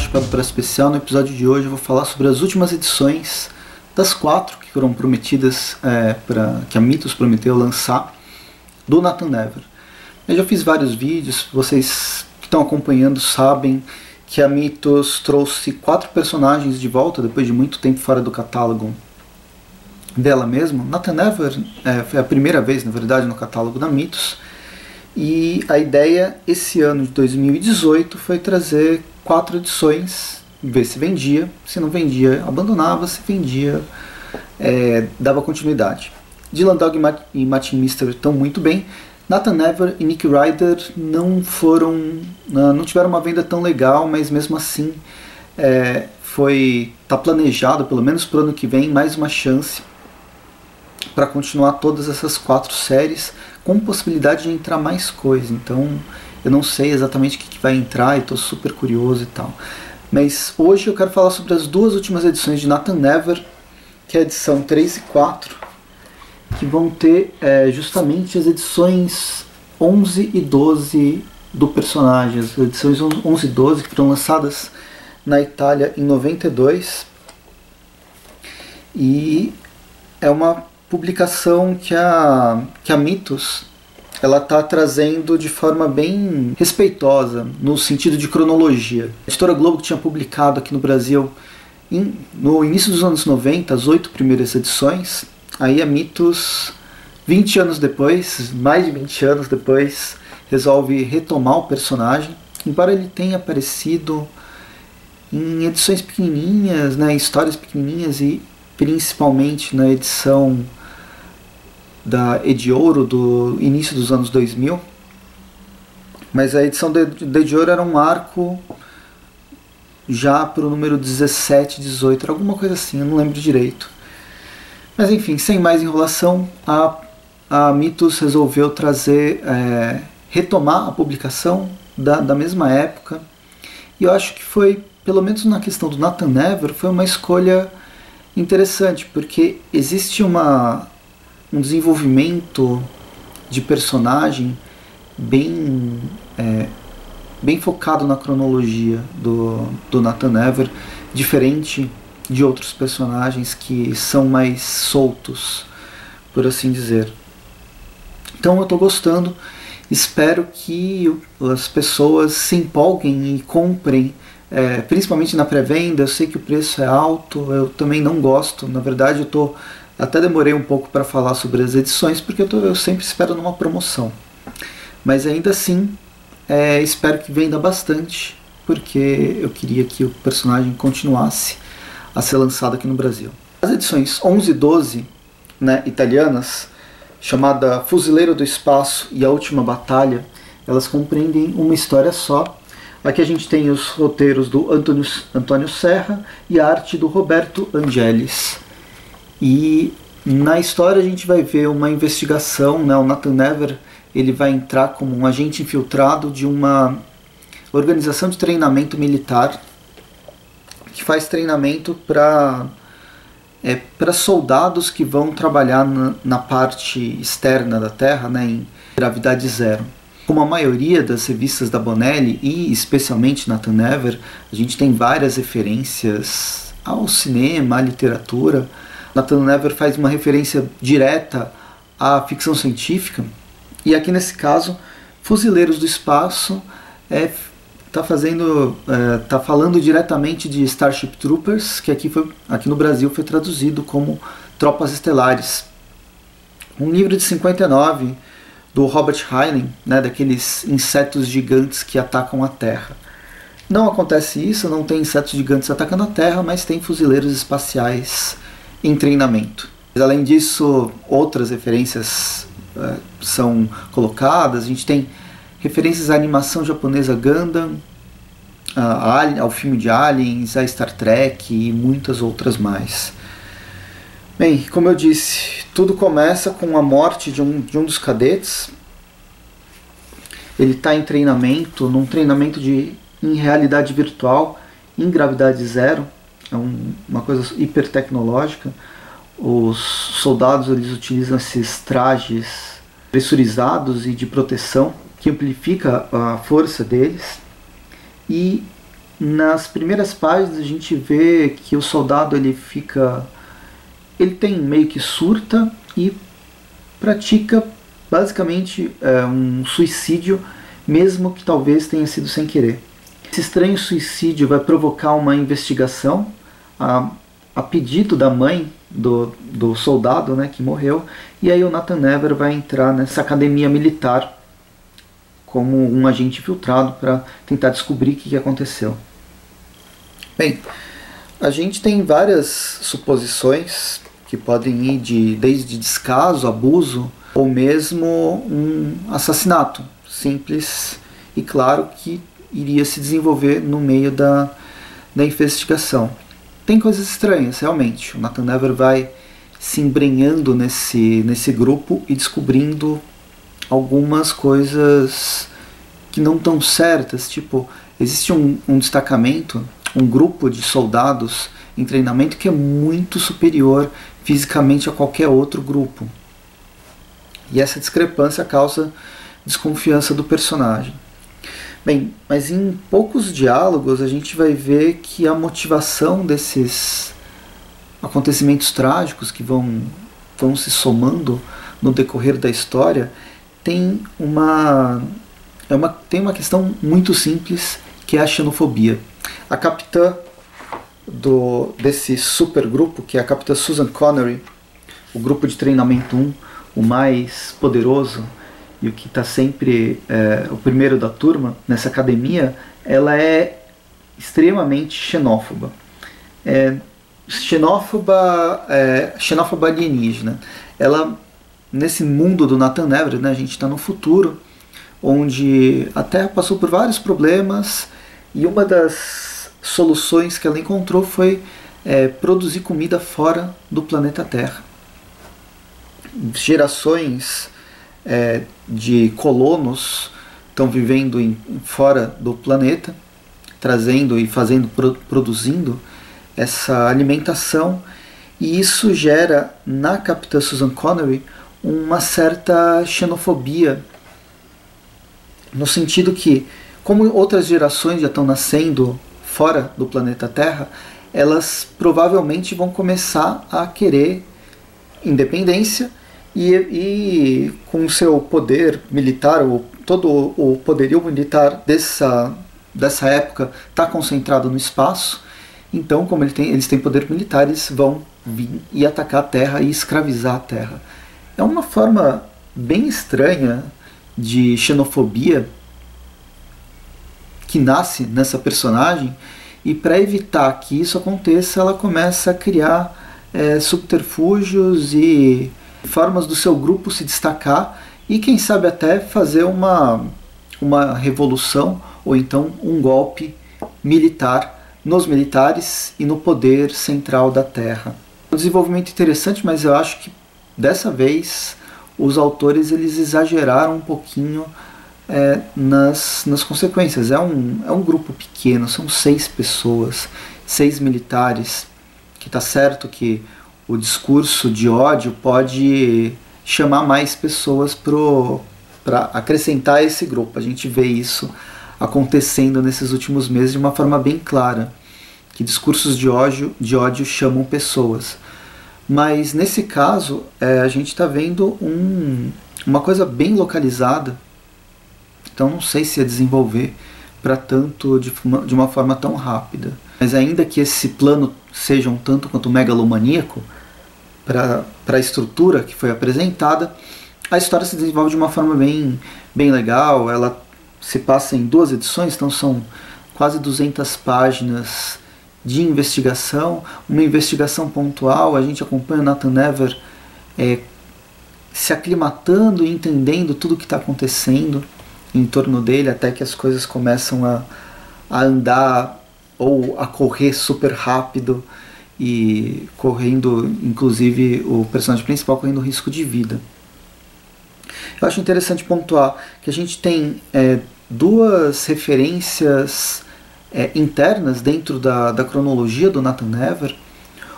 Chupado para Especial. No episódio de hoje eu vou falar sobre as últimas edições das quatro que foram prometidas, é, que a Mitos prometeu lançar, do Nathan Never. Eu já fiz vários vídeos, vocês que estão acompanhando sabem que a Mitos trouxe quatro personagens de volta depois de muito tempo fora do catálogo dela mesma. Nathan Never é, foi a primeira vez, na verdade, no catálogo da Mitos e a ideia esse ano de 2018 foi trazer quatro edições, ver se vendia, se não vendia, abandonava, se vendia, é, dava continuidade. Dylan Dog e Martin Mister estão muito bem. Nathan Never e Nick Ryder não foram, não tiveram uma venda tão legal, mas mesmo assim é, foi tá planejado pelo menos para o ano que vem mais uma chance para continuar todas essas quatro séries com possibilidade de entrar mais coisa. Então eu não sei exatamente o que, que vai entrar e estou super curioso e tal. Mas hoje eu quero falar sobre as duas últimas edições de Nathan Never, que é a edição 3 e 4, que vão ter é, justamente as edições 11 e 12 do personagem. As edições 11 e 12 que foram lançadas na Itália em 92. E é uma publicação que a, que a Mitos ela está trazendo de forma bem respeitosa, no sentido de cronologia. A editora Globo tinha publicado aqui no Brasil em, no início dos anos 90 as oito primeiras edições, aí a Mitos, 20 anos depois, mais de 20 anos depois, resolve retomar o personagem, embora ele tenha aparecido em edições pequenininhas, né, histórias pequenininhas e principalmente na edição da Ediouro do início dos anos 2000. Mas a edição da Ediouro era um arco já para o número 17, 18, era alguma coisa assim, eu não lembro direito. Mas enfim, sem mais enrolação, a, a Mitos resolveu trazer, é, retomar a publicação da, da mesma época. E eu acho que foi, pelo menos na questão do Nathan Never, foi uma escolha interessante, porque existe uma, um desenvolvimento de personagem bem é, bem focado na cronologia do, do Nathan Ever, diferente de outros personagens que são mais soltos, por assim dizer. Então eu estou gostando, espero que as pessoas se empolguem e comprem, é, principalmente na pré-venda. Eu sei que o preço é alto, eu também não gosto, na verdade eu estou até demorei um pouco para falar sobre as edições, porque eu, tô, eu sempre espero numa promoção. Mas ainda assim, é, espero que venda bastante, porque eu queria que o personagem continuasse a ser lançado aqui no Brasil. As edições 11 e 12, né, italianas, chamada Fuzileiro do Espaço e A Última Batalha, elas compreendem uma história só. Aqui a gente tem os roteiros do Antônio, Antônio Serra e a arte do Roberto Angelis. E na história a gente vai ver uma investigação, né? o Nathan Never ele vai entrar como um agente infiltrado de uma organização de treinamento militar que faz treinamento para é, para soldados que vão trabalhar na, na, parte externa da Terra, né, em gravidade zero. Como a maioria das revistas da Bonelli e especialmente Nathan Never, a gente tem várias referências ao cinema, à literatura, Nathan Never faz uma referência direta à ficção científica. E aqui nesse caso, Fuzileiros do Espaço é tá fazendo é, tá falando diretamente de Starship Troopers que aqui foi aqui no Brasil foi traduzido como Tropas Estelares um livro de 59 do Robert Heinlein né daqueles insetos gigantes que atacam a Terra não acontece isso não tem insetos gigantes atacando a Terra mas tem fuzileiros espaciais em treinamento. Além disso, outras referências uh, são colocadas. A gente tem referências à animação japonesa Gundam, ao filme de Aliens, a Star Trek e muitas outras mais. Bem, como eu disse, tudo começa com a morte de um, de um dos cadetes. Ele está em treinamento, num treinamento de, em realidade virtual, em gravidade zero é um, uma coisa hiper tecnológica. Os soldados eles utilizam esses trajes pressurizados e de proteção que amplifica a força deles. E nas primeiras páginas a gente vê que o soldado ele fica ele tem meio que surta e pratica basicamente é, um suicídio mesmo que talvez tenha sido sem querer esse estranho suicídio vai provocar uma investigação a, a pedido da mãe do, do soldado né, que morreu e aí o Nathan Never vai entrar nessa academia militar como um agente filtrado para tentar descobrir o que aconteceu. Bem, a gente tem várias suposições que podem ir de desde descaso, abuso ou mesmo um assassinato simples e claro que iria se desenvolver no meio da, da investigação. Tem coisas estranhas, realmente. O Nathan Never vai se embrenhando nesse, nesse grupo e descobrindo algumas coisas que não estão certas. Tipo, existe um, um destacamento um grupo de soldados em treinamento que é muito superior fisicamente a qualquer outro grupo. E essa discrepância causa desconfiança do personagem. Bem, mas em poucos diálogos a gente vai ver que a motivação desses acontecimentos trágicos que vão, vão se somando no decorrer da história tem uma, é uma, tem uma questão muito simples que é a xenofobia. A capitã do, desse supergrupo, que é a capitã Susan Connery, o grupo de treinamento 1, o mais poderoso e o que está sempre é, o primeiro da turma nessa academia, ela é extremamente xenófoba. É, xenófoba, é, xenófoba alienígena. Ela, nesse mundo do Nathan Everett, né, a gente está no futuro, onde a Terra passou por vários problemas e uma das soluções que ela encontrou foi é, produzir comida fora do planeta Terra. Gerações é, de colonos estão vivendo em, fora do planeta, trazendo e fazendo, produzindo essa alimentação, e isso gera na capitã Susan Connery uma certa xenofobia, no sentido que, como outras gerações já estão nascendo fora do planeta Terra, elas provavelmente vão começar a querer independência e, e com seu poder militar, o, todo o poderio militar dessa, dessa época está concentrado no espaço. Então, como ele tem, eles têm poder militar, eles vão vir e atacar a Terra e escravizar a Terra. É uma forma bem estranha de xenofobia que nasce nessa personagem e para evitar que isso aconteça, ela começa a criar é, subterfúgios e formas do seu grupo se destacar e quem sabe até fazer uma, uma revolução ou então um golpe militar nos militares e no poder central da Terra. Um desenvolvimento interessante, mas eu acho que dessa vez os autores eles exageraram um pouquinho é, nas, nas consequências. É um, é um grupo pequeno, são seis pessoas, seis militares, que está certo que o discurso de ódio pode chamar mais pessoas para acrescentar esse grupo. A gente vê isso acontecendo nesses últimos meses de uma forma bem clara, que discursos de ódio, de ódio chamam pessoas. Mas nesse caso, é, a gente está vendo um, uma coisa bem localizada então não sei se ia desenvolver para tanto de uma, de uma forma tão rápida. Mas ainda que esse plano seja um tanto quanto megalomaníaco para a estrutura que foi apresentada, a história se desenvolve de uma forma bem, bem legal. Ela se passa em duas edições, então são quase 200 páginas de investigação, uma investigação pontual. A gente acompanha o Nathan Never é, se aclimatando e entendendo tudo o que está acontecendo em torno dele até que as coisas começam a, a andar ou a correr super rápido e correndo, inclusive o personagem principal correndo risco de vida. Eu acho interessante pontuar que a gente tem é, duas referências é, internas dentro da, da cronologia do Nathan Never.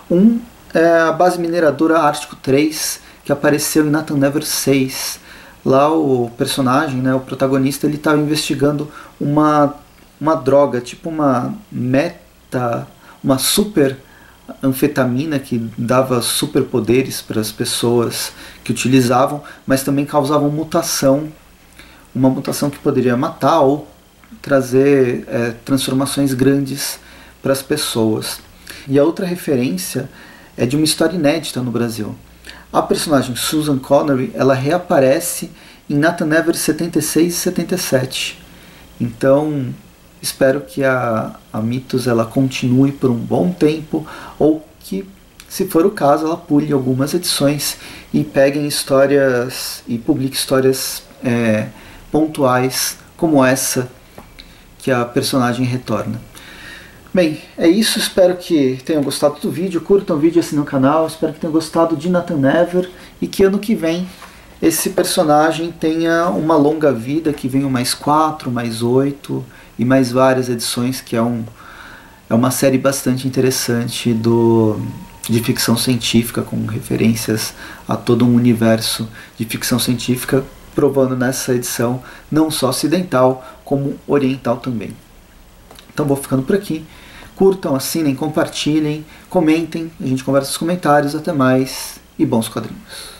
Um é a base mineradora Ártico 3, que apareceu em Nathan Never 6, lá o personagem, né, o protagonista, ele estava investigando uma, uma droga, tipo uma meta, uma super anfetamina que dava superpoderes para as pessoas que utilizavam, mas também causavam mutação, uma mutação que poderia matar ou trazer é, transformações grandes para as pessoas. E a outra referência é de uma história inédita no Brasil. A personagem Susan Connery ela reaparece em Nathan Never 76 e 77. Então espero que a, a Mitos ela continue por um bom tempo ou que se for o caso, ela pule algumas edições e peguem histórias e publique histórias é, pontuais como essa que a personagem retorna. Bem, é isso. Espero que tenham gostado do vídeo. Curtam o vídeo, assinem o canal. Espero que tenham gostado de Nathan Never e que ano que vem esse personagem tenha uma longa vida, que venham mais quatro, mais oito e mais várias edições, que é, um, é uma série bastante interessante do, de ficção científica, com referências a todo um universo de ficção científica, provando nessa edição não só ocidental, como oriental também. Então vou ficando por aqui. Curtam, assinem, compartilhem, comentem, a gente conversa nos comentários. Até mais e bons quadrinhos.